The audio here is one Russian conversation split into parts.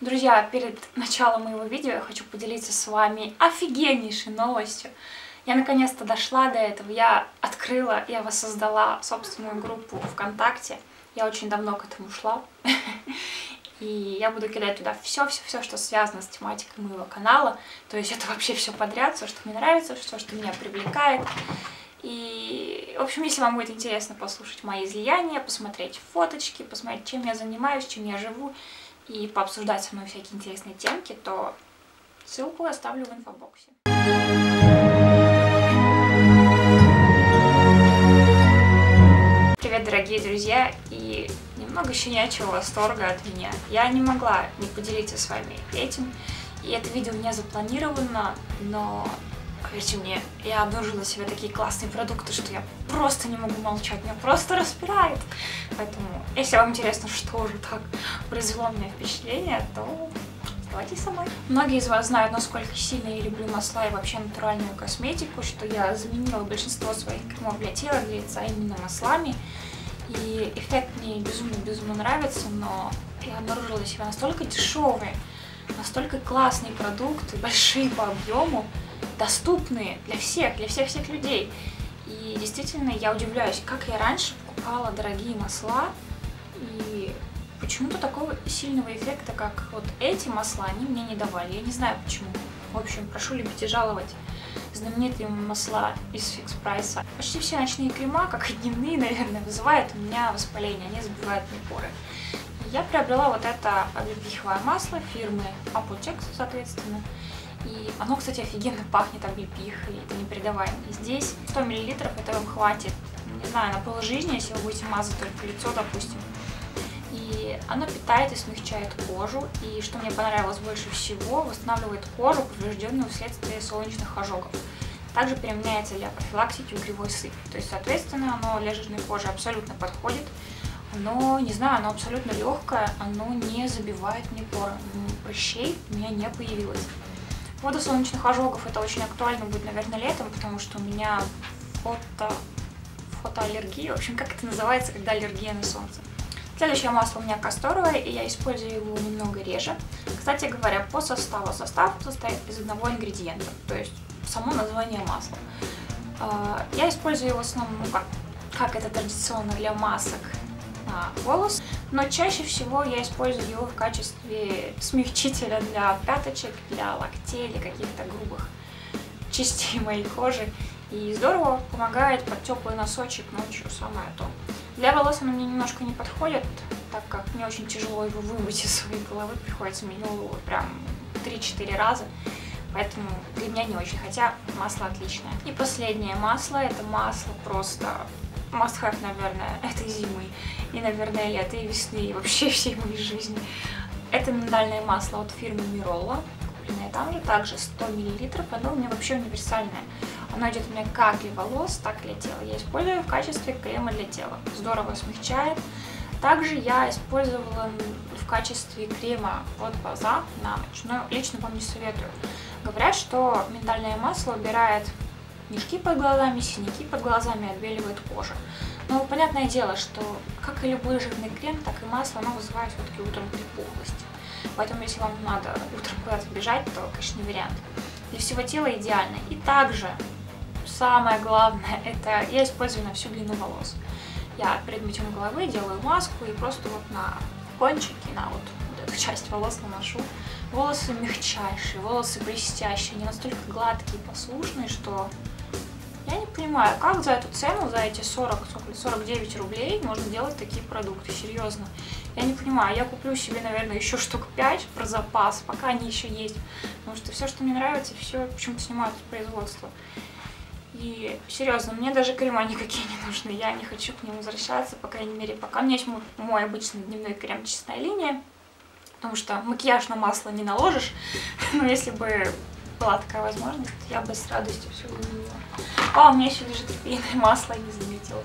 Друзья, перед началом моего видео я хочу поделиться с вами офигеннейшей новостью. Я наконец-то дошла до этого, я открыла, я воссоздала собственную группу ВКонтакте. Я очень давно к этому шла. И я буду кидать туда все-все-все, что связано с тематикой моего канала. То есть это вообще все подряд, все, что мне нравится, все, что меня привлекает. И, в общем, если вам будет интересно послушать мои излияния, посмотреть фоточки, посмотреть, чем я занимаюсь, чем я живу, и пообсуждать со мной всякие интересные темки, то ссылку оставлю в инфобоксе. Привет, дорогие друзья, и немного щенячьего восторга от меня. Я не могла не поделиться с вами этим, и это видео не запланировано, но Поверьте мне, я обнаружила себе такие классные продукты, что я просто не могу молчать, меня просто распирает. Поэтому, если вам интересно, что же так произвело мне впечатление, то давайте со мной. Многие из вас знают, насколько сильно я люблю масла и вообще натуральную косметику, что я заменила большинство своих кремов для тела, для лица именно маслами. И эффект мне безумно-безумно нравится, но я обнаружила себя настолько дешевые, настолько классные продукты, большие по объему, доступные для всех, для всех-всех людей. И действительно, я удивляюсь, как я раньше покупала дорогие масла, и почему-то такого сильного эффекта, как вот эти масла, они мне не давали. Я не знаю почему. В общем, прошу любить и жаловать знаменитые масла из фикс прайса. Почти все ночные крема, как и дневные, наверное, вызывают у меня воспаление, они забивают мне поры. Я приобрела вот это облепиховое масло фирмы Apotex, соответственно. И оно, кстати, офигенно пахнет облепихой, это непередаваемо. Здесь 100 мл, это вам хватит, не знаю, на полжизни, если вы будете мазать только лицо, допустим. И оно питает и смягчает кожу, и что мне понравилось больше всего, восстанавливает кожу, поврежденную вследствие солнечных ожогов. Также применяется для профилактики угревой сыпи. То есть, соответственно, оно для жирной кожи абсолютно подходит. Оно, не знаю, оно абсолютно легкое, оно не забивает мне поры. Прыщей у меня не появилось. Вода солнечных ожогов это очень актуально будет, наверное, летом, потому что у меня фото... фотоаллергия. В общем, как это называется, когда аллергия на солнце. Следующее масло у меня касторовое, и я использую его немного реже. Кстати говоря, по составу. Состав состоит из одного ингредиента, то есть само название масла. А, я использую его в основном, ну как, как это традиционно для масок на волос, но чаще всего я использую его в качестве смягчителя для пяточек, для локтей или каких-то грубых частей моей кожи. И здорово помогает под теплый носочек ночью, самое то. Для волос оно мне немножко не подходит, так как мне очень тяжело его вымыть из своей головы, приходится менять его прям 3-4 раза. Поэтому для меня не очень, хотя масло отличное. И последнее масло, это масло просто must-have, наверное, этой зимы, и, наверное, лета, и весны, и вообще всей моей жизни. Это миндальное масло от фирмы Mirola, купленное там же, также 100 мл, оно у меня вообще универсальное. Оно идет у меня как для волос, так и для тела. Я использую в качестве крема для тела. Здорово смягчает. Также я использовала в качестве крема под глаза на ночь, но лично вам не советую. Говорят, что миндальное масло убирает мешки под глазами, синяки под глазами, отбеливает кожу. Но понятное дело, что как и любой жирный крем, так и масло, оно вызывает все-таки утром припухлость. Поэтому если вам надо утром куда-то бежать, то, конечно, не вариант. Для всего тела идеально. И также, самое главное, это я использую на всю длину волос. Я перед мытьем головы делаю маску и просто вот на кончики, на вот, вот эту часть волос наношу. Волосы мягчайшие, волосы блестящие, они настолько гладкие и послушные, что понимаю, как за эту цену, за эти 40, 49 рублей можно делать такие продукты, серьезно. Я не понимаю, я куплю себе, наверное, еще штук 5 про запас, пока они еще есть. Потому что все, что мне нравится, все почему-то снимают с производства. И серьезно, мне даже крема никакие не нужны, я не хочу к ним возвращаться, по крайней мере, пока. У меня есть мой, мой обычный дневной крем «Чистая линия», потому что макияж на масло не наложишь, но если бы была такая возможность, я бы с радостью все. А, у меня еще лежит репейное масло, я не заметила.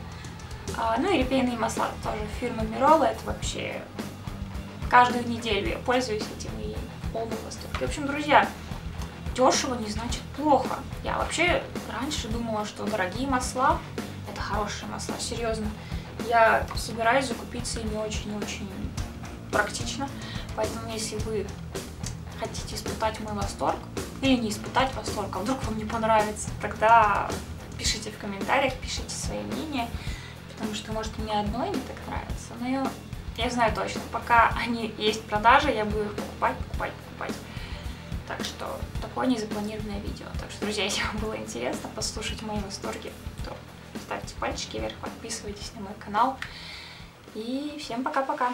А, ну и репейные масла тоже фирмы Mirola, это вообще каждую неделю я пользуюсь этим и в полном. В общем, друзья, дешево не значит плохо. Я вообще раньше думала, что дорогие масла это хорошие масла, серьезно. Я собираюсь закупиться ими очень-очень практично, Поэтому, если вы хотите испытать мой восторг, или не испытать восторг, а вдруг вам не понравится, тогда пишите в комментариях, пишите свои мнения, потому что, может, мне одной не так нравится, но я, я знаю точно, пока они есть в продаже, я буду их покупать, покупать, покупать. Так что такое незапланированное видео. Так что, друзья, если вам было интересно послушать мои восторги, то ставьте пальчики вверх, подписывайтесь на мой канал. И всем пока-пока!